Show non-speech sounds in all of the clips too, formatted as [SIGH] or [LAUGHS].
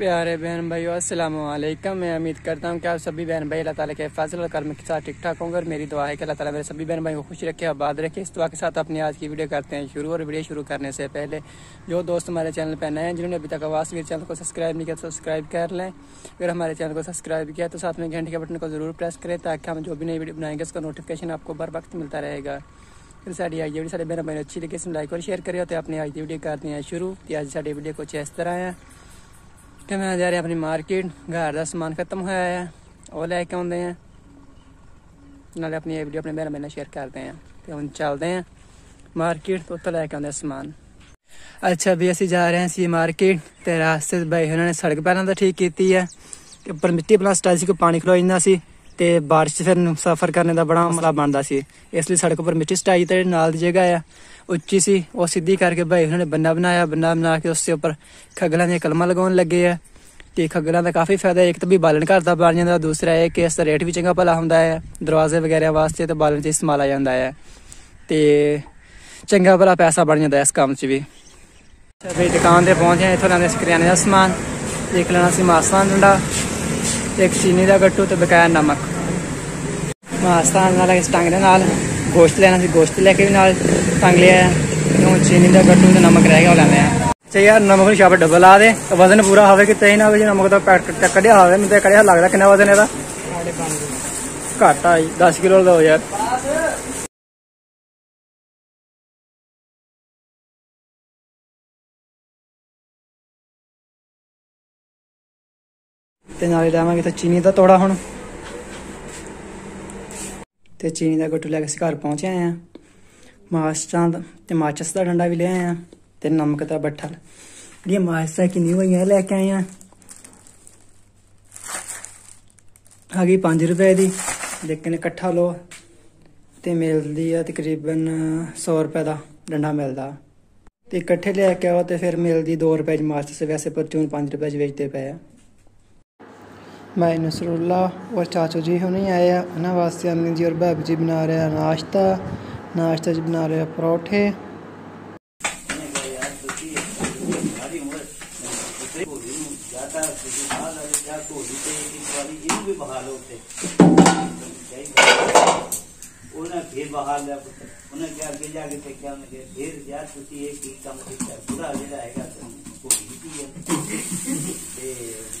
प्यारे बहन भाइयों अस्सलाम वालेकुम मैं उम्मीद करता हूँ कि आप सभी बहन भाई अल्लाह ताला के फजल और कर्म के साथ ठीक ठाक होंगे और मेरी दुआ है कि अल्लाह ताला मेरे सभी बहन भाई को खुश रखे आबाद रखे इस दुआ के साथ अपनी आज की वीडियो करते हैं शुरू और वीडियो शुरू करने से पहले जो दोस्त हमारे चैनल पर नए हैं जिन्होंने अभी तक आवास वीर चैनल को सब्सक्राइब नहीं किया तो सब्सक्राइब कर लें अगर हमारे चैनल को सब्सक्राइब किया तो साथ में घंटे के बटन को जरूर प्रेस करें ताकि हम जो भी नई वीडियो बनाएंगे उसका नोटिफिकेशन आपको बर वक्त मिलता रहेगा ਫਿਰ ਸਾਡੀ ਅੱਜ ਦੀ ਵੀਡੀਓ ਸਾਡੇ ਮੇਰੇ ਮੈਨੂੰ ਅੱਛੀ ਲੱਗੀ ਇਸ ਨੂੰ ਲਾਈਕ ਔਰ ਸ਼ੇਅਰ ਕਰਿਓ ਤੇ ਆਪਣੀ ਅੱਜ ਦੀ ਵੀਡੀਓ ਕਰਦੇ ਹਾਂ ਸ਼ੁਰੂ ਤੇ ਅੱਜ ਸਾਡੀ ਵੀਡੀਓ ਕੁਝ ਇਸ ਤਰ੍ਹਾਂ ਹੈ ਕਿ ਮੈਂ ਜਾ ਰਿਹਾ ਆਪਣੀ ਮਾਰਕੀਟ, ਘਰ ਦਾ ਸਮਾਨ ਖਤਮ ਹੋਇਆ ਹੈ ਉਹ ਲੈ ਕੇ ਆਉਂਦੇ ਆ। ਨਾਲੇ ਆਪਣੀ ਇਹ ਵੀਡੀਓ ਆਪਣੇ ਮੇਰੇ ਨਾਲ ਸ਼ੇਅਰ ਕਰਦੇ ਆ ਤੇ ਹੁਣ ਚੱਲਦੇ ਆ ਮਾਰਕੀਟ ਤੋਂ ਉੱਥੋਂ ਲੈ ਕੇ ਆਉਂਦੇ ਸਮਾਨ। ਅੱਛਾ ਵੀ ਅਸੀਂ ਜਾ ਰਹੇ ਸੀ ਮਾਰਕੀਟ ਤੇ ਰਾਸਤੇ 'ਚ ਬਾਈ ਉਹਨਾਂ ਨੇ ਸੜਕ ਪਹਿਲਾਂ ਤਾਂ ਠੀਕ ਕੀਤੀ ਹੈ ਕਿ ਉੱਪਰ ਮਿੱਟੀ ਪਲਾਸਟਰ ਸੀ ਕੋ ਪਾਣੀ ਖਲੋ ਸੀ। ਤੇ ਬਾਰਿਸ਼ 'ਚ ਫਿਰ ਸਫ਼ਰ ਕਰਨ ਦਾ ਬੜਾ ਮਸਲਾ ਬਣਦਾ ਸੀ। ਇਸ ਲਈ ਸੜਕ ਉੱਪਰ ਮਿੱਟੀ ਸਟਾਈ ਤੇ ਨਾਲ ਦੀ ਜਗ੍ਹਾ ਆ। ਉੱਚੀ ਸੀ, ਉਹ ਸਿੱਧੀ ਕਰਕੇ ਭਾਈ ਉਹਨਾਂ ਨੇ ਬੰਨਾ ਬਣਾਇਆ, ਬੰਨਾ ਬਣਾ ਕੇ ਉਸ ਦੇ ਉੱਪਰ ਖਗਲਾਂ ਦੀਆਂ ਕਲਮਾਂ ਲਗਾਉਣ ਲੱਗੇ ਆ। ਤੇ ਖਗਲਾਂ ਦਾ ਕਾਫੀ ਫਾਇਦਾ ਇੱਕ ਤਾਂ ਵੀ ਬਾਲਣ ਘਰ ਦਾ ਬਣ ਜਾਂਦਾ ਦੂਸਰਾ ਇਹ ਕਿ ਇਸ ਦਾ ਰੇਟ ਵੀ ਚੰਗਾ ਭਲਾ ਹੁੰਦਾ ਹੈ ਦਰਵਾਜ਼ੇ ਵਗੈਰਾ ਵਾਸਤੇ ਤੇ ਬਾਲਣ 'ਚ ਇਸਤੇਮਾਲ ਆ ਜਾਂਦਾ ਹੈ ਤੇ ਚੰਗਾ ਭਲਾ ਪੈਸਾ ਬਣ ਜਾਂਦਾ ਇਸ ਕੰਮ 'ਚ ਵੀ। ਅੱਛਾ ਵੀ ਦੁਕਾਨ ਤੇ ਪਹੁੰਚੇ ਹਾਂ ਇੱਥੋਂ ਲੈਂਦੇ ਸੀ ਕਰਿਆਨੇ ਦਾ ਸਮਾਨ। ਦੇਖ ਲੈਣਾ ਸੀ ਮਾਸਾਂ ਡੰਡਾ ਇੱਕ ਚੀਨੀ ਦਾ ਗੱਟੂ ਤੇ ਬਕਾਇਆ ਨਮਕ। ਮਾਸਾਂ ਨਾਲ ਇਸ ਟੰਗ ਦੇ ਨਾਲ ਗੋਸ਼ਤ ਲੈਣਾ ਸੀ। ਗੋਸ਼ਤ ਲੈ ਕੇ ਵੀ ਨਾਲ ਟੰਗ ਲਿਆ। ਹੁਣ ਚੀਨੀ ਦਾ ਗੱਟੂ ਤੇ ਨਮਕ ਰਹਿ ਗਿਆ ਉਹ ਲੈਣੇ ਆ। ਚੇ ਯਾਰ ਨਮਕ ਨੂੰ ਸ਼ਾਬਤ ਡਬਲ ਲਾ ਦੇ। ਤੇ ਵਜ਼ਨ ਪੂਰਾ ਹੋਵੇ ਕਿ ਤੇਈ ਨਾ ਹੋਵੇ ਜੇ ਨਮਕ ਦਾ ਪੈਕਟ ਕੱਢਿਆ ਹੋਵੇ ਮੈਨੂੰ ਤੇ ਕੱਢਿਆ ਲੱਗਦਾ ਕਿੰਨਾ ਵਜ਼ਨ ਇਹਦਾ। ਘੱਟ ਆ 10 ਕਿਲੋ ਦਾ ਹੋ ਯਾਰ ਤੇ ਨਾਲੇ ਲਾਵਾਂਗੇ ਤਾਂ ਚੀਨੀ ਦਾ ਤੋੜਾ ਹੁਣ। ਤੇ ਚੀਨੀ ਦਾ ਗੁੱਟੂ ਲੈ ਕੇ ਅਸੀਂ ਘਰ ਪਹੁੰਚੇ ਆਏ ਆ ਮਾਸਟਾਂ ਦਾ ਤੇ ਮਾਚਸ ਦਾ ਡੰਡਾ ਵੀ ਲੈ ਆਏ ਆ ਤੇ ਨਮਕ ਦਾ ਬੱਠਲ। ਜਿਹੜੀਆਂ ਮਾਚਸਾਂ ਕਿੰਨੀ ਹੋਈਆਂ ਲੈ ਕੇ ਆਏ ਆ ਆ ਗਈ 5 ਰੁਪਏ ਦੀ, ਲੇਕਿਨ ਇਕੱਠਾ ਲੋ ਤੇ ਮਿਲਦੀ ਆ ਤਕਰੀਬਨ 100 ਰੁਪਏ ਦਾ ਡੰਡਾ ਮਿਲਦਾ। ਤੇ ਇਕੱਠੇ ਲੈ ਕੇ ਆਓ ਤੇ ਫਿਰ ਮਿਲਦੀ 2 ਰੁਪਏ ਦੀ ਮਾਚਸ, ਵੈਸੇ ਪਰਚੂਨ 5 ਰੁਪਏ ਚ ਵੇਚਦੇ ਪਏ ਆ। मैं नसरुल्ला और चाचू जी होने आए हैं उन्होंने वास्ते अम्मी जी और भाभी जी बना रहे हैं नाश्ता। नाश्ता जी बना रहे हैं फिर बहाल उन्हें क्या अगे जाके क्या उन्हें फिर एक ही कम [LAUGHS]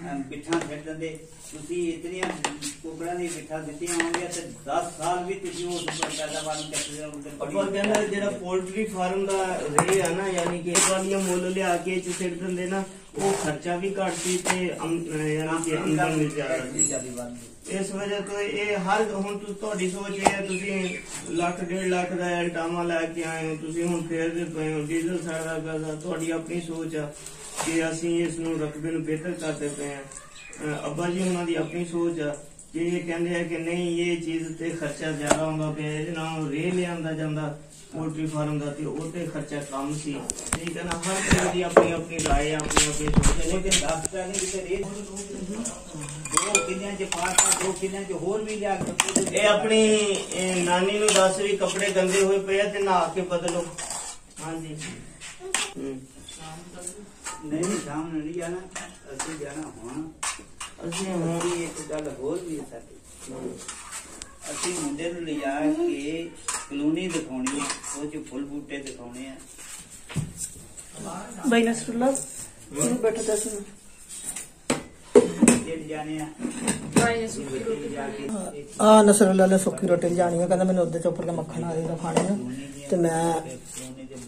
ਦੇ ਦੇ ਦੇ ਦਾ ਬਿੱਠਾਂ ਫੈਕਟ ਦਿੰਦੇ। ਤੁਸੀਂ ਇਤਨੀਆਂ ਕੁਕੜਾਂ ਦੀ ਬਿੱਠਾਂ ਦਿੱਤੀਆਂ ਹੋਣਗੀਆਂ ਤੇ 10 ਸਾਲ ਵੀ ਤੁਸੀਂ ਉਸ ਪੈਦਾਵਾਰ ਨੂੰ ਚੱਕਦੇ ਰਹੋਗੇ ਆਪਾਂ ਕਹਿੰਦਾ ਜਿਹੜਾ ਪੋਲਟਰੀ ਫਾਰਮ ਦਾ ਰੇ ਆ ਨਾ ਯਾਨੀ ਕਿ ਵਾਲੀਆਂ ਮੁੱਲ ਲਿਆ ਕੇ ਚ ਸਿੱਟ ਦਿੰਦੇ ਨਾ ਉਹ ਖਰਚਾ ਵੀ ਘੱਟ ਸੀ ਤੇ ਯਾਨੀ ਕਿ ਵੀ ਜ਼ਿਆਦਾ ਸੀ। ਇਸ ਵਜ੍ਹਾ ਤੋਂ ਇਹ ਹਰ ਹੁਣ ਤੁਹਾਡੀ ਸੋਚ ਇਹ ਹੈ ਤੁਸੀਂ ਲੱਖ ਡੇਢ ਲੱਖ ਦਾ ਐਲਟਾਮਾ ਲੈ ਕੇ ਆਏ ਹੋ ਤੁਸੀਂ ਹੁਣ ਫੇਰਦੇ ਪਏ ਹੋ ਡੀਜ਼ਲ ਸੜਦਾ ਕਰਦਾ ਤੁਹਾਡੀ ਆਪਣੀ ਸੋਚ ਆ। ਕਿ ਅਸੀਂ ਇਸ ਨੂੰ ਰਕਬੇ ਨੂੰ ਬਿਹਤਰ ਕਰ ਸਕਦੇ ਹਾਂ ਅੱਬਾ ਜੀ ਉਹਨਾਂ ਦੀ ਆਪਣੀ ਸੋਚ ਆ ਕਿ ਇਹ ਕਹਿੰਦੇ ਆ ਕਿ ਨਹੀਂ ਇਹ ਚੀਜ਼ ਤੇ ਖਰਚਾ ਜ਼ਿਆਦਾ ਹੁੰਦਾ ਪਿਆ ਇਹਦੇ ਨਾਲ ਰੇ ਲਿਆਂਦਾ ਜਾਂਦਾ ਪੋਲਟਰੀ ਫਾਰਮ ਦਾ ਤੇ ਉਹ ਤੇ ਖਰਚਾ ਕਮ ਸੀ। ਠੀਕ ਹੈ ਨਾ ਹਰ ਕੋਈ ਦੀ ਆਪਣੀ ਆਪਣੀ ਰਾਏ ਆਪਣੀ ਆਪਣੀ ਸੋਚ ਲੇਕਿਨ ਦੱਸਦਾ ਨਹੀਂ ਕਿ ਰੇ ਦੋ ਕਿੰਨਿਆਂ ਚ ਪਾਤਾ ਦੋ ਕਿੰਨਿਆਂ ਚ ਹੋਰ ਵੀ ਲਿਆ ਇਹ ਆਪਣੀ ਨਾਨੀ ਨੂੰ ਦੱਸ ਵੀ ਕੱਪੜੇ ਗੰਦੇ ਹੋਏ ਪਏ ਤੇ ਨਹਾ ਕੇ ਬਦਲੋ। ਹਾਂਜੀ। ਨਹੀਂ ਸ਼ਾਮ ਨਹੀਂ ਜਾਣਾ। ਅਸੀਂ ਜਾਣਾ ਹੁਣ। ਅਸੀਂ ਹੁਣ ਇੱਕ ਗੱਲ ਹੋਰ ਵੀ ਹੈ ਅਸੀਂ ਮੁੰਡੇ ਨੂੰ ਲਿਜਾ ਕੇ ਕਲੋਨੀ ਦਿਖਾਉਣੀ ਹੈ। ਉਹ ਚ ਫੁੱਲ ਬੂਟੇ ਦਿਖਾਉਣੇ ਆ। ਬਾਈ ਨਸਰੁੱਲਾ ਨੂੰ ਸੁੱਕੀ ਰੋਟੀ ਲਿਜਾਣੀ ਆ। ਕਹਿੰਦਾ ਮੈਨੂੰ ਉਹਦੇ ਚ ਉੱਪਰ ਆ। ਖਾਣੇ ਨੂੰ ਤੇ ਮੈਂ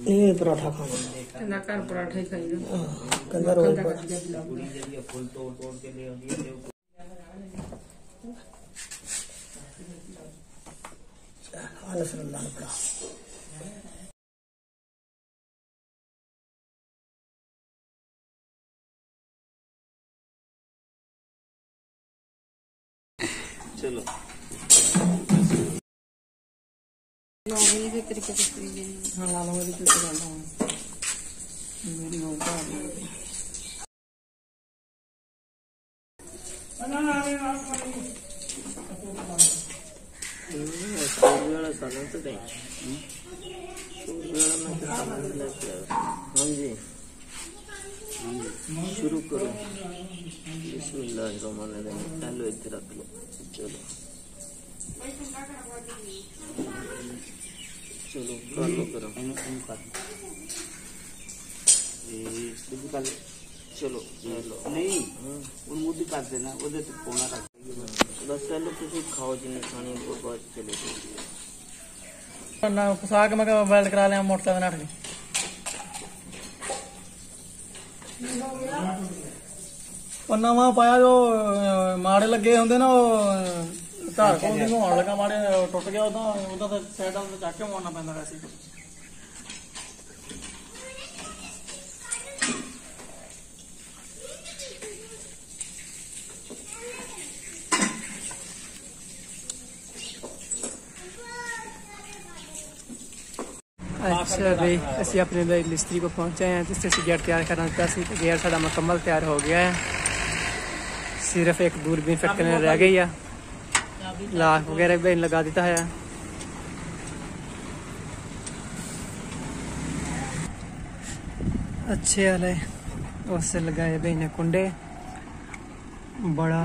ਇਹ ਪਰੌਠਾ ਖਾਣਾ हाँ, कंदाकार पर। फूल तोड़ के। ले लिए चलो। तरीके से हाँ लाओ ये तरीके से वीडियो शुरू करो बिस्मिल्लाहिर्रहमानिर्रहीम रख लो चलो चलो करो लो करो ਸਾਲਾਂ ਤੇ ਨਹੀਂ ਸੂਰ ਵਾਲਾ ਮੈਂ ਤਾਂ ਸਮਝ ਲੈ ਕੇ ਆਇਆ ਹਾਂਜੀ ਸ਼ੁਰੂ ਕਰੋ ਬਿਸਮਿਲ੍ਲਾਹਿਰਰਹਿਮਾਨਿਰਰਹੀਮ ਪਹਿਲੋ ਇੱਥੇ ਰੱਖ ਲਓ ਚਲੋ ਚਲੋ ਕਰ ਲਓ ਕਰੋ ਇਹਨੂੰ ਇਹਨੂੰ ਕਰ ਇਹ ਸਿੱਧੀ ਕਰ ਉਹ ਨਵਾਂ ਪਾਇਆ ਜੋ ਮਾੜੇ ਲੱਗੇ ਹੁੰਦੇ ਨਾ ਉਹ ਅਹ, ਧਾਰ ਕੋਲ ਦੀ ਹੋਣ ਲੱਗਾ ਮਾੜੇ ਟੁੱਟ ਗਿਆ ਉਹਦਾ ਉਹਦਾ ਤਾਂ ਸਾਈਡਾਂ ਤੋਂ ਚੱਕ ਕੇ ਮਾਰਨਾ ਪੈਂਦਾ ਵੈਸੇ अच्छा भाई असं अपने भाई मिस्त्री को पहुँचे हैं, जिससे असं गेट तैयार करना चाहते तो गेट सा मुकम्मल तैयार हो गया है। सिर्फ़ एक दूरबीन फिट रह गई है। लाख वगैरह भी लगा दिता है। अच्छे वाले उससे लगाए भाई ने कुंडे। बड़ा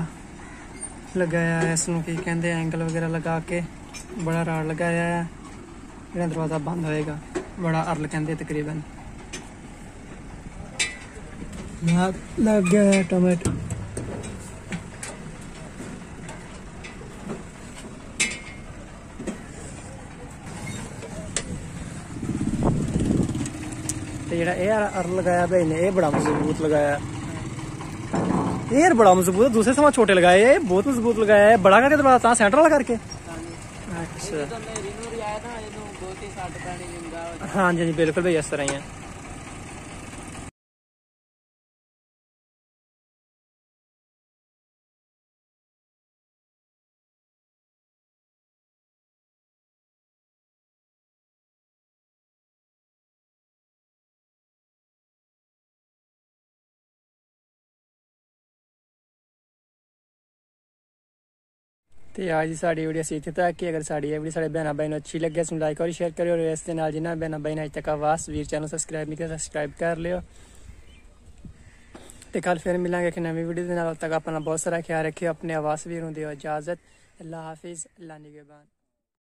लगाया है इसनों की कहते एंगल वगैरह लगा के बड़ा राड लगाया है। दरवाज़ा बंद ਬੰਦ ਬੜਾ ਅਰਲ ਕਹਿੰਦੇ ਤਕਰੀਬਨ ਨਾ ਲੱਗ ਗਿਆ ਹੈ ਟਮਾਟਰ ਤੇ ਜਿਹੜਾ ਇਹ ਅਰਲ ਲਗਾਇਆ ਭਾਈ ਨੇ ਇਹ ਬੜਾ ਮਜ਼ਬੂਤ ਲਗਾਇਆ ਇਹ ਯਾਰ ਬੜਾ ਮਜ਼ਬੂਤ ਹੈ ਦੂਸਰੇ ਸਮਾਂ ਛੋਟੇ ਲਗਾਏ ਇਹ ਬਹੁਤ ਮਜ਼ਬੂਤ ਲਗਾਇਆ ਹੈ ਬੜਾ ਕਰਕੇ ਦਰਵਾਜ਼ਾ ਤਾਂ ਆਇਆ ਨਾ ਇਹਨੂੰ ਬਹੁਤ ਸੱਟ ਪੈਣੀ ਜਿੰਦਾ ਹਾਂਜੀ ਹਾਂਜੀ ਬਿਲਕੁਲ ਭਾਈ ਇਸ ਤਰ੍ਹਾਂ ਹੀ ਹੈ ਤੇ ਅੱਜ ਦੀ ਸਾਡੀ ਵੀਡੀਓ ਸੀ ਇੱਥੇ ਤੱਕ ਕਿ ਅਗਰ ਸਾਡੀ ਇਹ ਵੀਡੀਓ ਸਾਡੇ ਭੈਣਾਂ ਭਾਈ ਨੂੰ ਅੱਛੀ ਲੱਗੇ ਤਾਂ ਲਾਈਕ ਔਰ ਸ਼ੇਅਰ ਕਰਿਓ ਔਰ ਇਸ ਦੇ ਨਾਲ ਜਿਨ੍ਹਾਂ ਭੈਣਾਂ ਭਾਈ ਨੇ ਅਜੇ ਤੱਕ ਆਵਾਜ਼ ਵੀਰ ਚੈਨਲ ਸਬਸਕ੍ਰਾਈਬ ਨਹੀਂ ਕੀਤਾ ਸਬਸਕ੍ਰਾਈਬ ਕਰ ਲਿਓ ਤੇ ਕੱਲ ਫਿਰ ਮਿਲਾਂਗੇ ਇੱਕ ਨਵੀਂ ਵੀਡੀਓ ਦੇ ਨਾਲ ਉਦ ਤੱਕ ਆਪਣਾ ਬਹੁਤ ਸਾਰਾ ਖਿਆਲ ਰੱਖਿਓ ਆਪਣੇ ਆਵਾਜ਼ ਵੀਰ ਨੂੰ ਦਿਓ ਇਜਾਜ਼ਤ ਅੱਲਾ ਹਾਫਿਜ਼ ਅੱਲਾ ਨਿਗਹਿਬਾਨ